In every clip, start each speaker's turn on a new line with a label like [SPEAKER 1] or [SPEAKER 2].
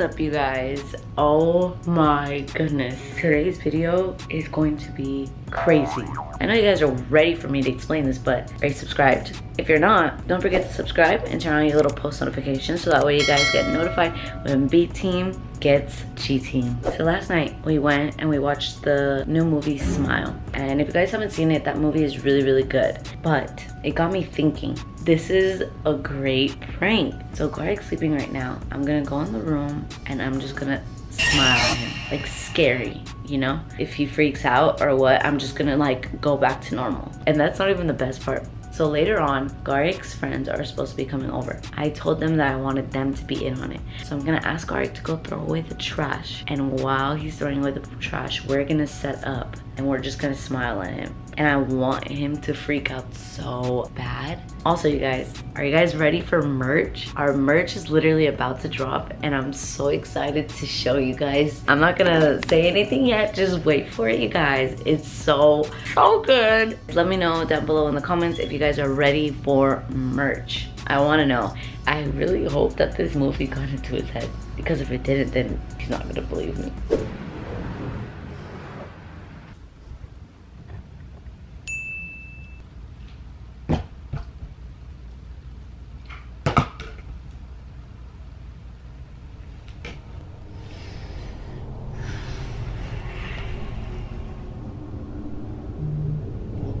[SPEAKER 1] What's up you guys? Oh my goodness. Today's video is going to be crazy. I know you guys are ready for me to explain this, but are you subscribed? If you're not, don't forget to subscribe and turn on your little post notifications so that way you guys get notified when B Team gets cheating. So last night we went and we watched the new movie Smile. And if you guys haven't seen it, that movie is really, really good. But it got me thinking, this is a great prank. So Garik's sleeping right now. I'm gonna go in the room and I'm just gonna smile at him, like scary, you know? If he freaks out or what, I'm just gonna like go back to normal. And that's not even the best part. So later on, Garik's friends are supposed to be coming over. I told them that I wanted them to be in on it. So I'm gonna ask Garik to go throw away the trash. And while he's throwing away the trash, we're gonna set up and we're just gonna smile at him. And I want him to freak out so bad. Also, you guys, are you guys ready for merch? Our merch is literally about to drop and I'm so excited to show you guys. I'm not gonna say anything yet, just wait for it, you guys. It's so, so good. Let me know down below in the comments if you guys are ready for merch. I wanna know. I really hope that this movie got into his head because if it didn't, then he's not gonna believe me.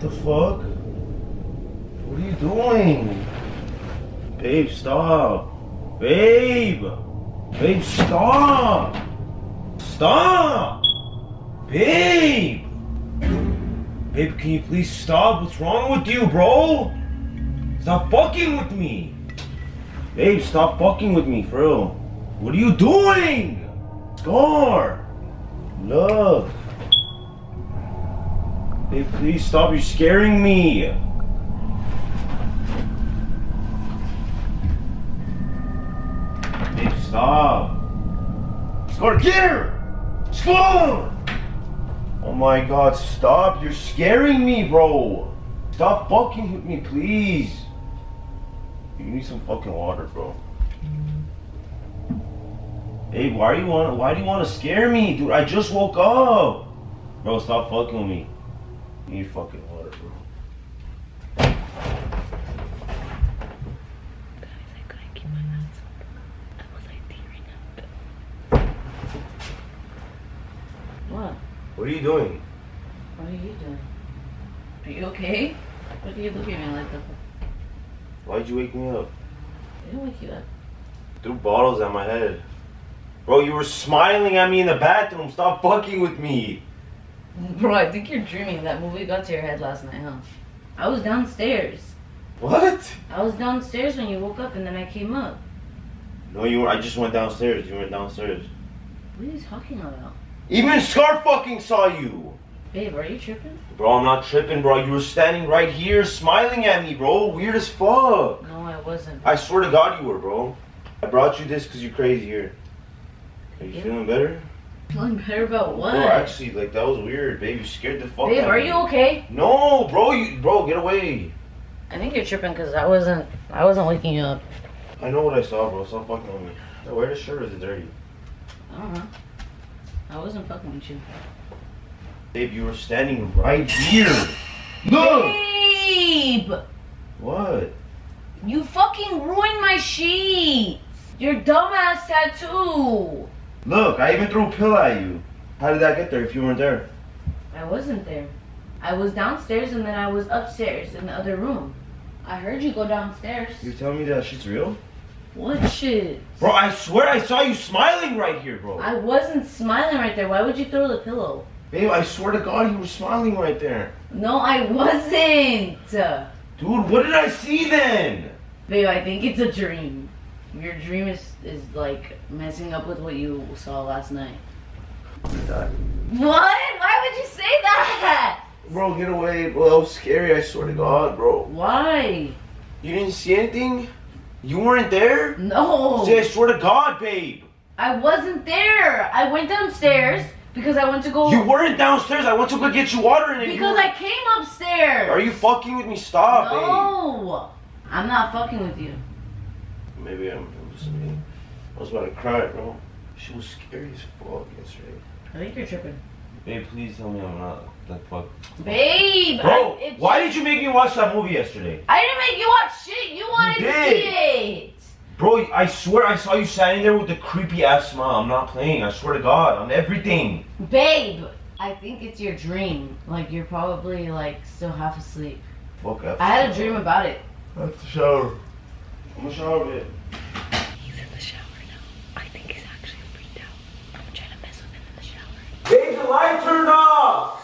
[SPEAKER 2] What the fuck? What are you doing? Babe, stop. Babe! Babe, stop! Stop! Babe! Babe, can you please stop? What's wrong with you, bro? Stop fucking with me! Babe, stop fucking with me, for real. What are you doing? Scar! Look. Babe, please stop. You're scaring me. Babe, stop. Scar, get her! Scar! Oh my god, stop. You're scaring me, bro. Stop fucking with me, please. You need some fucking water, bro. Babe, why are you want why do you want to scare me? Dude, I just woke up. Bro, stop fucking with me. You need fucking water, bro. Are you doing?
[SPEAKER 1] What are you doing? Are you okay? What are you looking at me like that?
[SPEAKER 2] Why'd you wake me up?
[SPEAKER 1] I didn't wake you up.
[SPEAKER 2] Threw bottles at my head. Bro, you were smiling at me in the bathroom. Stop fucking with me.
[SPEAKER 1] Bro, I think you're dreaming. That movie got to your head last night, huh? I was downstairs.
[SPEAKER 2] What?
[SPEAKER 1] I was downstairs when you woke up and then I came up.
[SPEAKER 2] No, you were. I just went downstairs. You went downstairs.
[SPEAKER 1] What are you talking about?
[SPEAKER 2] Even Scar fucking saw you.
[SPEAKER 1] Babe, are you tripping?
[SPEAKER 2] Bro, I'm not tripping, bro. You were standing right here smiling at me, bro. Weird as fuck.
[SPEAKER 1] No, I wasn't.
[SPEAKER 2] I swear to God you were, bro. I brought you this because you're crazy here. Are you
[SPEAKER 1] Yeah.
[SPEAKER 2] feeling better?
[SPEAKER 1] Feeling better about what?
[SPEAKER 2] Bro, actually, like, that was weird, babe. You scared the fuck
[SPEAKER 1] Babe,
[SPEAKER 2] out of
[SPEAKER 1] are you okay?
[SPEAKER 2] No, bro, you, bro, get away.
[SPEAKER 1] I think you're tripping because I wasn't. I wasn't waking you up.
[SPEAKER 2] I know what I saw, bro. Stop fucking with me. Wear the shirt is it dirty?
[SPEAKER 1] I don't know. I wasn't fucking with you.
[SPEAKER 2] Babe, you were standing right here. Look!
[SPEAKER 1] Babe,
[SPEAKER 2] What?
[SPEAKER 1] you fucking ruined my sheets. Your dumbass tattoo.
[SPEAKER 2] Look, I even threw a pill at you. How did that get there if you weren't there?
[SPEAKER 1] I wasn't there. I was downstairs and then I was upstairs in the other room. I heard you go downstairs.
[SPEAKER 2] You're telling me that shit's real?
[SPEAKER 1] What shit?
[SPEAKER 2] Bro, I swear I saw you smiling right here, bro.
[SPEAKER 1] I wasn't smiling right there. Why would you throw the pillow?
[SPEAKER 2] Babe, I swear to God you were smiling right there.
[SPEAKER 1] No, I wasn't.
[SPEAKER 2] Dude, what did I see then?
[SPEAKER 1] Babe, I think it's a dream. Your dream is, is like messing up with what you saw last night. What? Why would you say that?
[SPEAKER 2] Bro, get away, bro. That was scary, I swear to God, bro.
[SPEAKER 1] Why?
[SPEAKER 2] You didn't see anything? You weren't there?
[SPEAKER 1] No.
[SPEAKER 2] Say, I swear to God, babe.
[SPEAKER 1] I wasn't there. I went downstairs because I went to go.
[SPEAKER 2] You weren't downstairs. I went to go get you water and
[SPEAKER 1] Because I came upstairs.
[SPEAKER 2] Are you fucking with me? Stop,
[SPEAKER 1] No. I'm not fucking with you.
[SPEAKER 2] Maybe I'm, I'm just I was about to cry, bro. She was scary as fuck yesterday.
[SPEAKER 1] I think you're tripping.
[SPEAKER 2] Babe, please tell me I'm not that fuck.
[SPEAKER 1] Babe!
[SPEAKER 2] Bro,
[SPEAKER 1] I, it's-
[SPEAKER 2] why did you make me watch that movie yesterday?
[SPEAKER 1] I didn't make you watch shit. You wanted to see it.
[SPEAKER 2] Bro, I swear I saw you standing there with the creepy ass smile. I'm not playing. I swear to God, on everything.
[SPEAKER 1] Babe, I think it's your dream. Like you're probably like still half asleep.
[SPEAKER 2] Fuck after
[SPEAKER 1] I had a dream about it.
[SPEAKER 2] After shower. I'm gonna shower, babe.
[SPEAKER 1] He's in the shower now. I think he's actually freaked out. I'm trying to mess with him in the shower.
[SPEAKER 2] Babe, the light turned off!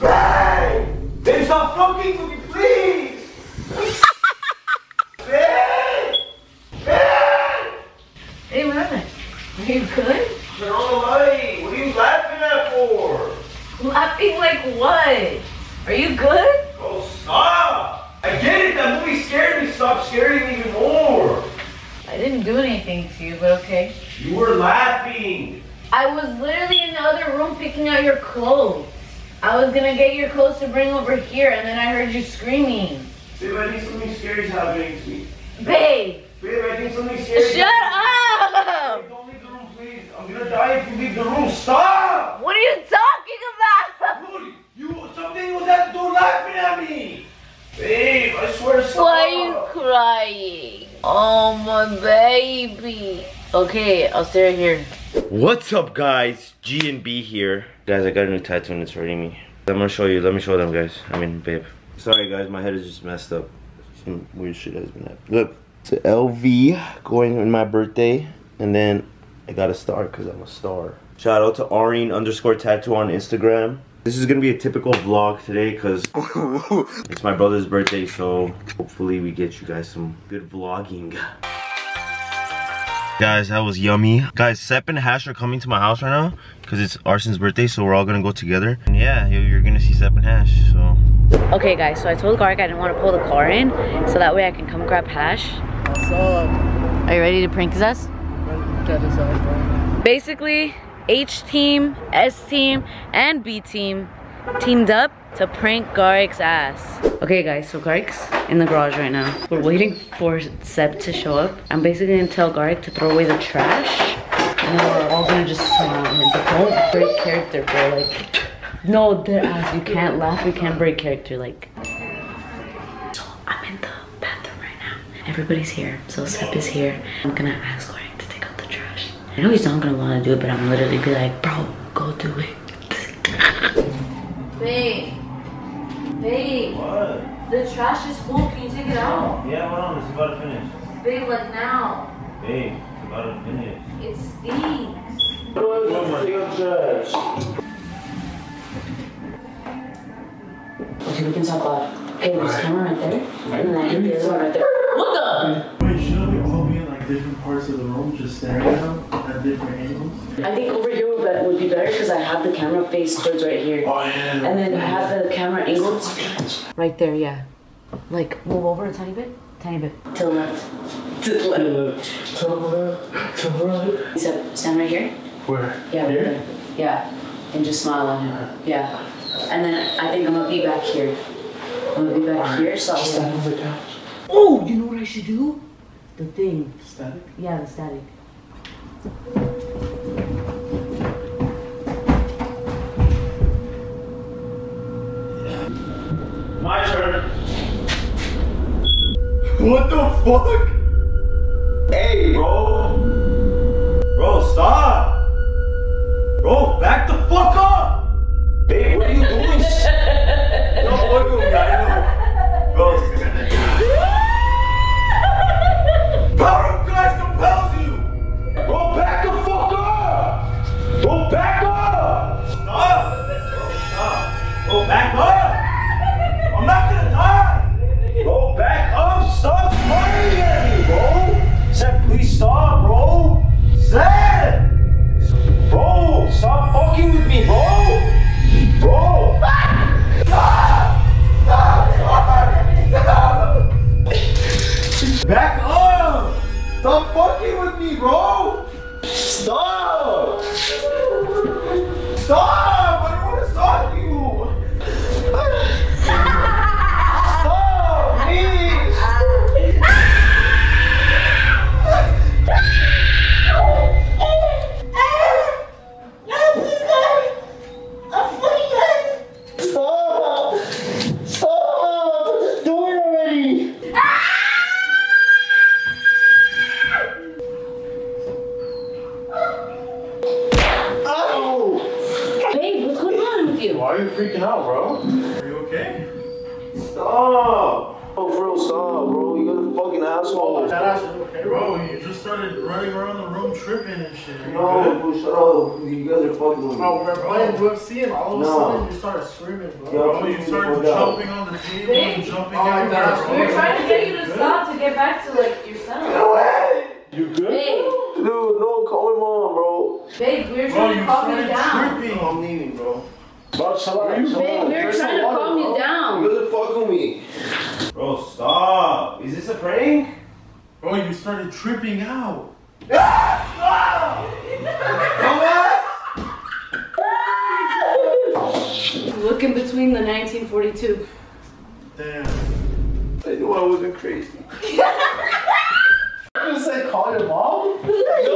[SPEAKER 2] babe! Babe, stop fucking with me, please! babe! Babe!
[SPEAKER 1] Hey, what happened? Are you good?
[SPEAKER 2] Turn on the light! What are you laughing at for?
[SPEAKER 1] Laughing like what? Are you good?
[SPEAKER 2] Oh, stop! I get it, that movie scared me. Stop scaring me even more.
[SPEAKER 1] I didn't do anything to you, but okay.
[SPEAKER 2] You were laughing.
[SPEAKER 1] I was literally in the other room picking out your clothes. I was gonna get your clothes to bring over here, and then I heard you screaming.
[SPEAKER 2] Babe, I think something scary is happening to me.
[SPEAKER 1] Babe,
[SPEAKER 2] Babe, I think something scary is
[SPEAKER 1] shut up!
[SPEAKER 2] Babe, don't leave the room, please. I'm gonna die if you leave the room. Stop!
[SPEAKER 1] What are you talking about?
[SPEAKER 2] Dude, you, something was at the door laughing at me. Babe, I swear to
[SPEAKER 1] Why are you crying? Oh, my baby. Okay, I'll stay right here.
[SPEAKER 2] What's up, guys? G and B here. Guys, I got a new tattoo and it's hurting me. I'm gonna show you. Let me show them, guys. I mean, babe. Sorry, guys. My head is just messed up. Some weird shit has been happening. Look, it's an LV going in my birthday, and then I got a star because I'm a star. Shout out to Aureen underscore tattoo on Instagram. This is gonna be a typical vlog today because it's my brother's birthday, so hopefully we get you guys some good vlogging. Guys, that was yummy. Guys, Sep and Hash are coming to my house right now because it's Arson's birthday, so we're all gonna go together. And yeah, you- you're gonna see Sep and Hash, so.
[SPEAKER 1] Okay, guys, so I told Garik I didn't want to pull the car in, so that way I can come grab Hash.
[SPEAKER 3] What's up?
[SPEAKER 1] Are you ready to prank us?
[SPEAKER 3] Get us.
[SPEAKER 1] Basically, H team, S team, and B team teamed up to prank Garik's ass. Okay guys, so Garik's in the garage right now. We're waiting for Sep to show up. I'm basically gonna tell Garik to throw away the trash. And then we're all gonna just smile at him. But don't break character, bro. Like, no, dead ass. You can't laugh, you can't break character. Like, so I'm in the bathroom right now. Everybody's here. So Sep is here. I'm gonna ask Garik to take out the trash. I know he's not gonna wanna do it, but I'm literally be like, bro, go do it. Babe. Babe.
[SPEAKER 2] What?
[SPEAKER 1] The trash is full. Can you take it out?
[SPEAKER 2] Yeah, hold on, it's about to finish.
[SPEAKER 1] Babe, like now.
[SPEAKER 2] Babe, it's about to finish.
[SPEAKER 1] It stinks. Okay, we can talk loud. Hey, there's a camera right there. And then I hit the other one right there. What
[SPEAKER 3] Wait, different parts of the room just staring at them at different angles?
[SPEAKER 1] I think over here would be, better because I have the camera face towards right here.
[SPEAKER 3] Oh yeah.
[SPEAKER 1] And then I have the camera angled right there, yeah. Like, move over a tiny bit. Tiny bit. To the left. To the left.
[SPEAKER 3] To the left, to the right.
[SPEAKER 1] Except stand right here.
[SPEAKER 3] Where?
[SPEAKER 1] Yeah,
[SPEAKER 3] Here?
[SPEAKER 1] there. yeah. And just smile at him. Yeah. And then I think I'm gonna be back here. I'm gonna be back here, so I'll
[SPEAKER 3] Stand
[SPEAKER 1] stand.
[SPEAKER 3] on the couch.
[SPEAKER 1] Oh, you know what I should do? The thing.
[SPEAKER 3] Static.
[SPEAKER 1] Yeah, the static.
[SPEAKER 2] My turn. What the fuck? Hey, bro. Bro, stop. Bro, back the fuck up. Babe, what are you doing? Don't fuck with me, I know. Bro. Bro.
[SPEAKER 1] You
[SPEAKER 3] just started running around the room tripping and shit. You
[SPEAKER 2] No,
[SPEAKER 3] good?
[SPEAKER 2] bro, shut up. You guys are fucking with me.
[SPEAKER 3] Bro, we're playing UFC and all of a
[SPEAKER 2] No.
[SPEAKER 3] sudden you started screaming, bro.
[SPEAKER 2] Yeah,
[SPEAKER 3] Bro, you started
[SPEAKER 2] the out.
[SPEAKER 3] jumping on the table and jumping
[SPEAKER 4] Oh my
[SPEAKER 3] everywhere,
[SPEAKER 4] gosh,
[SPEAKER 3] bro.
[SPEAKER 4] we
[SPEAKER 1] We're trying to get you to
[SPEAKER 3] Good?
[SPEAKER 1] stop to get back to like yourself.
[SPEAKER 2] Hey!
[SPEAKER 5] You good?
[SPEAKER 1] Babe,
[SPEAKER 2] Dude, no, call my mom, bro.
[SPEAKER 1] babe, we're
[SPEAKER 3] Bro,
[SPEAKER 1] trying
[SPEAKER 3] you
[SPEAKER 1] to calm you
[SPEAKER 3] started
[SPEAKER 1] down.
[SPEAKER 3] tripping.
[SPEAKER 2] I'm leaving, bro.
[SPEAKER 5] Bro, chill out. chill
[SPEAKER 1] Babe, we were
[SPEAKER 5] Drink some
[SPEAKER 1] trying to
[SPEAKER 5] water,
[SPEAKER 1] calm you
[SPEAKER 5] bro.
[SPEAKER 2] You
[SPEAKER 1] down.
[SPEAKER 2] guys are fucking with me. Bro, stop. Is this a prank?
[SPEAKER 3] Bro, you started tripping out.
[SPEAKER 1] Look in between the 1942.
[SPEAKER 3] Damn.
[SPEAKER 2] I knew I wasn't crazy.
[SPEAKER 5] You gonna say call your mom?
[SPEAKER 2] Dude, I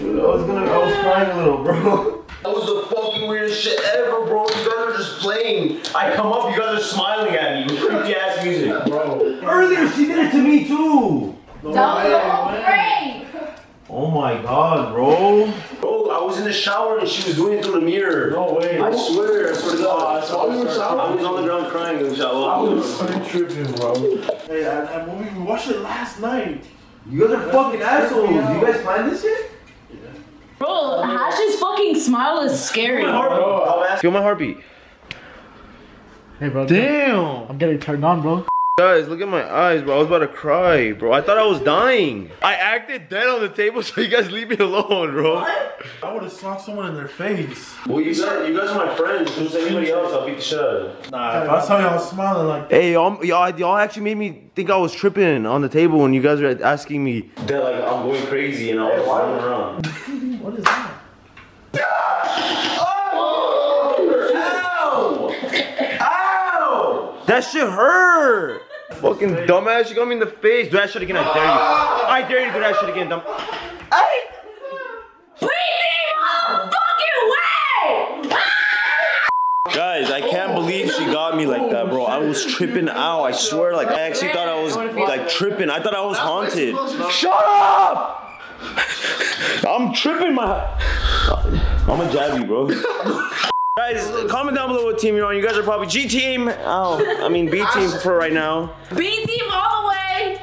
[SPEAKER 2] was gonna, I was crying a little, bro. That was the fucking weirdest shit ever, bro. You guys are just playing. I come up, you guys are smiling at me creepy ass music.
[SPEAKER 5] Bro.
[SPEAKER 2] Earlier, she did it to me too.
[SPEAKER 3] No
[SPEAKER 1] That was
[SPEAKER 3] way,
[SPEAKER 1] the whole
[SPEAKER 3] man.
[SPEAKER 1] prank.
[SPEAKER 2] Oh my god, bro. Bro, I was in the shower and she was doing it through the mirror.
[SPEAKER 5] No way.
[SPEAKER 2] I swear, I swear to God.
[SPEAKER 5] I saw you in the shower.
[SPEAKER 2] I was on the ground crying in the shower.
[SPEAKER 5] I
[SPEAKER 2] shower.
[SPEAKER 5] was fucking tripping, bro.
[SPEAKER 3] Hey, that, that movie, we watched it last night.
[SPEAKER 2] You guys are fucking assholes. You guys planned this shit?
[SPEAKER 1] Bro, Hash's fucking smile is scary.
[SPEAKER 2] Feel my heartbeat.
[SPEAKER 3] Hey, bro.
[SPEAKER 2] Damn.
[SPEAKER 3] I'm getting turned on, bro.
[SPEAKER 2] Guys, look at my eyes, bro. I was about to cry, bro. I thought I was dying. I acted dead on the table, so you guys leave me alone, bro.
[SPEAKER 3] I would have socked someone in their face.
[SPEAKER 2] Well, you guys, you guys are my friends. If it anybody else, I'll beat the shit out of them.
[SPEAKER 3] Nah, if I saw y'all smiling like that.
[SPEAKER 2] Hey, y'all, y'all, y'all actually made me think I was tripping on the table when you guys were asking me that like I'm going crazy and I was running around.
[SPEAKER 3] What is that?
[SPEAKER 2] That shit hurt. Fucking dumbass, you got me in the face. Do that shit again, I dare you. I dare you to do that shit again, dumb. Guys, I can't believe she got me like that, bro. I was tripping out. I swear, like I actually thought I was like tripping. I thought I was haunted. Shut up! I'm tripping my. I'm gonna jab you, bro. Guys, comment down below what team you're on. You guys are probably G team. Oh, I mean B team for right now.
[SPEAKER 1] B team all the way.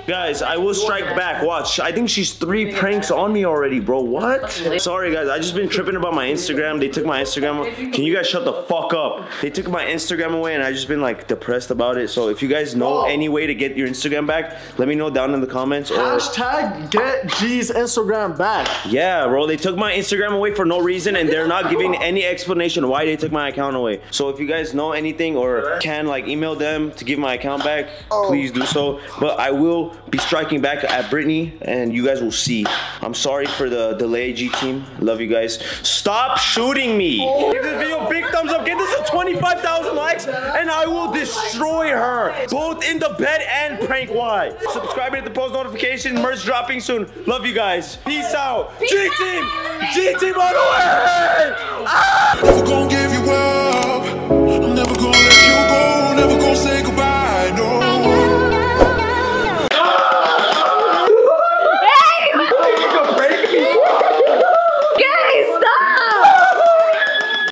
[SPEAKER 2] Guys, I will strike back. Watch. I think she's three pranks on me already, bro. What? Sorry, guys. I just been tripping about my Instagram. They took my Instagram. Can you guys shut the fuck up? They took my Instagram away, and I just been like depressed about it. So if you guys know any way to get your Instagram back, let me know down in the comments. Or
[SPEAKER 5] Hashtag get G's Instagram back.
[SPEAKER 2] yeah, bro. They took my Instagram away for no reason, and they're not giving any explanation why they took my account away. So if you guys know anything or can like email them to give my account back, oh. please do so. But I will be striking back at Britney, and you guys will see. I'm sorry for the delay, G team. Love you guys. Stop shooting me. Oh. Give this video a big thumbs up. Get this to 25,000 likes, and I will destroy her, both in the bed and prank wise. Subscribe and hit the post notification. Merch dropping soon. Love you guys. Peace out. G team. G team on the way. Ah!
[SPEAKER 6] Never gonna give you up. I'm never gonna let you go. Never gonna say goodbye. No.